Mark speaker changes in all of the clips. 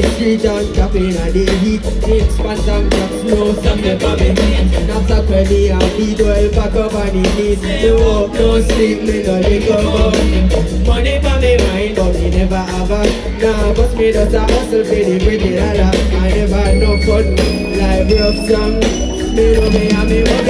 Speaker 1: street and tapping at the heat. Expand and drop slow, some never be heat Knapsack ready and beat well back up on the knees No work, no sleep, me no recover Money for me mind, but me never have a Nah, but me just a hustle for the pretty dollar. I never had no fun, like rough song. Me know me and me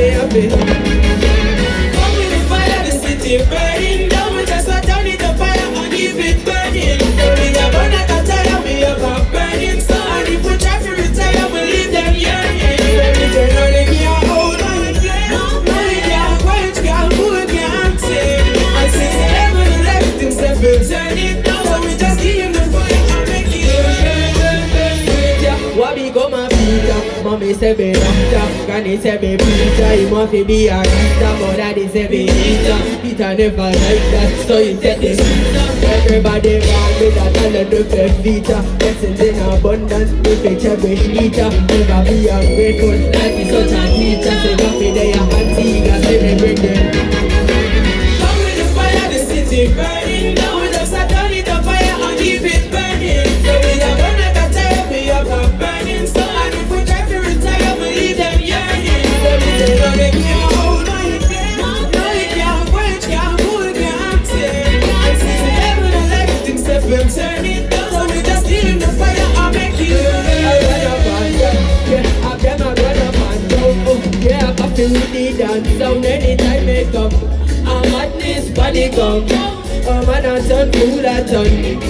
Speaker 2: we just the and make it
Speaker 1: Peter? Mommy say me Granny say me preacher He to be a gangster, but daddy say me eater Peter never like that, so he take the Everybody want with a talent with a feature Blessings in abundance, with a cherish Never be ungrateful, life is
Speaker 2: come.
Speaker 1: Oh man, I turn fool, I turn.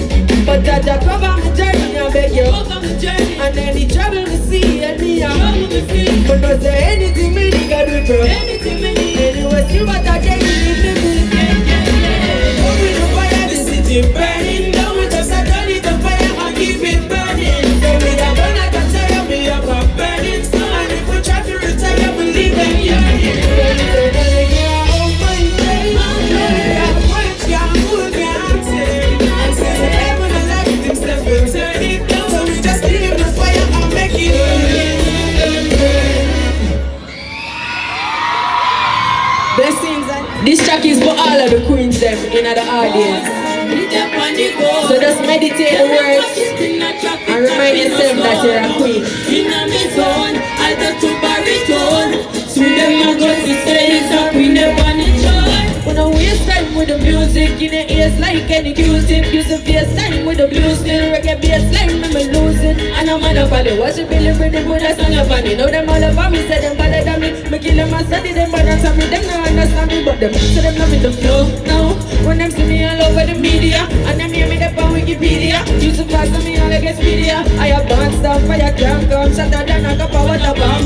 Speaker 1: But that I cover my journey, meditate the words and remind yourself that you're a queen.
Speaker 2: In me zone, I got to baritone. Soon them a go to say it's a queen, want it joy.
Speaker 1: When I waste time with the music in the ears like any Q-tip Used to face time with the blues, still reggae bass line, me me losing And I'm on a valley, watch it Billy pretty good, that's on your funny Know them all about me, say them better than me Me kill them and study them better than me Them no understand me, but them say them love me the flow Now, when them see me all over the media And Used to me all like Expedia I have stuff, fire come Shatter than a cup of water, bomb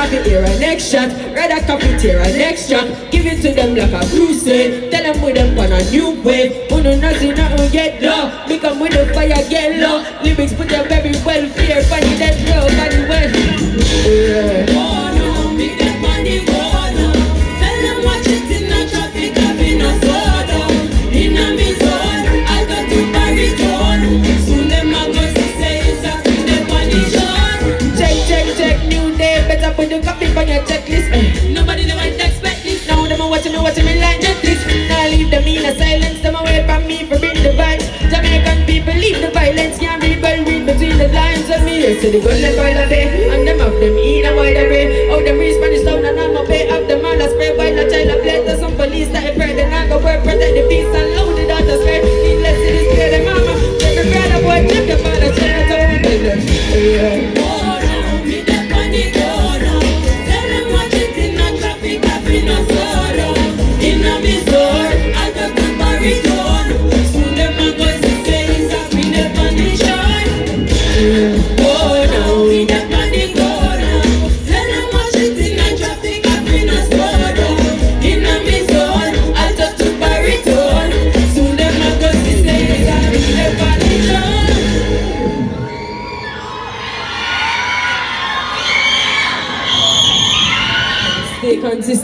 Speaker 1: first now I can hear a next shot, rather cafeteria next shot. Give it to them like a crusade. Tell them with them on a new wave. Know nothing, nothing get low. Become with the fire, get low. Lyrics put For bring the vibes. Jamaican people leave the violence. Can't read well, read between the lines of me. Yes, so the gun by the day.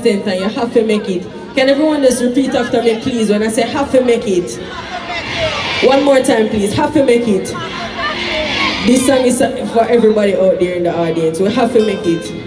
Speaker 2: Consistent and you have to make it. Can everyone just repeat after me, please, when I say have to make it? One more time, please. Have to make it. This song is for everybody out there in the audience. We have to make it.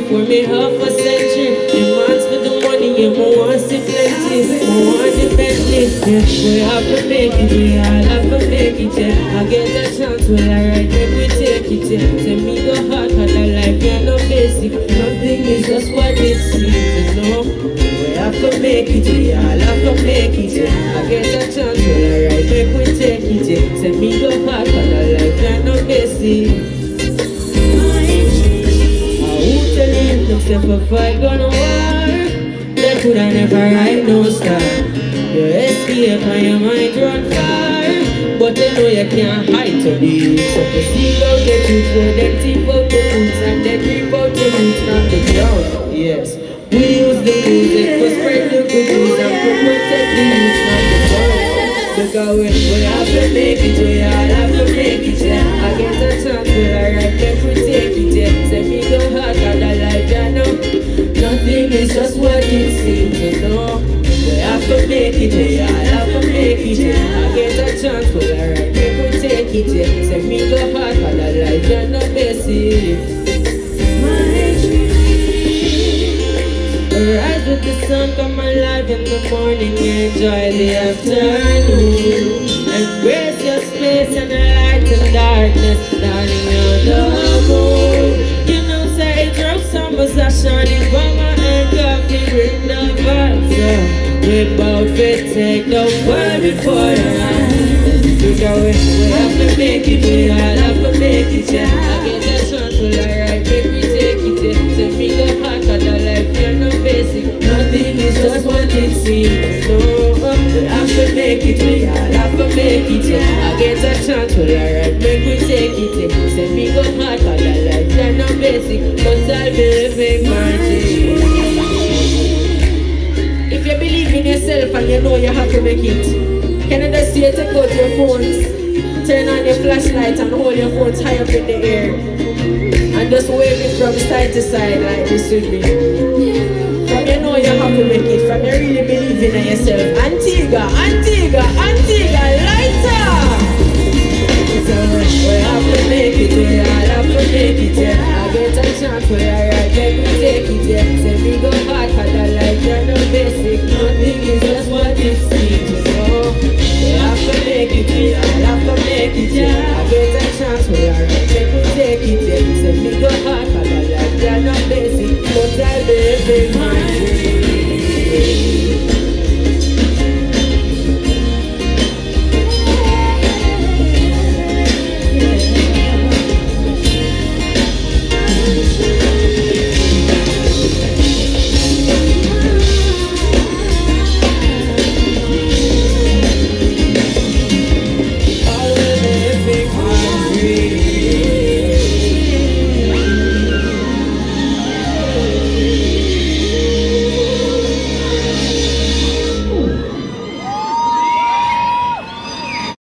Speaker 1: before me half a century. Demands for the money, yeah, more want see plenty. More want the Bentley, yeah We have to make it, we all have to make it, yeah. I get a chance, well alright, then we take it, yeah. Say me go hard, cause the life, yeah, no basic Nothing is just what it seems, you know. Have to make it, we them a fight gonna war. They coulda never write no star. You escape and your mind run far. But they know you can't hide to the So to see out the truth, go them tip out the roots and they creep out the roots from the ground. Yes. We use the music for spread the good news and to protect the youth from the world. Because we, we have to make it, we all have to make it, yeah. Rise with the sun, come alive in the morning, enjoy the afternoon. Embrace your space and the light and darkness, darling, you're the moon. You know, say it drop summers are shining my hand, Koffee, bring the vibes We both fit, take the world before eyes. We go, we have to make it, we Cause I believe in magic If you believe in yourself and you know you have to make it Can I just see take out your phones. Turn on your flashlight and hold your phones high up in the air. And just wave it from side to side like this would be From you know you have to make it. From you really believing in yourself. Antigua, Antigua, Antigua, lighter! So we have to make it, we chance for a ride Let me take it, yeah me go back, I don't like you,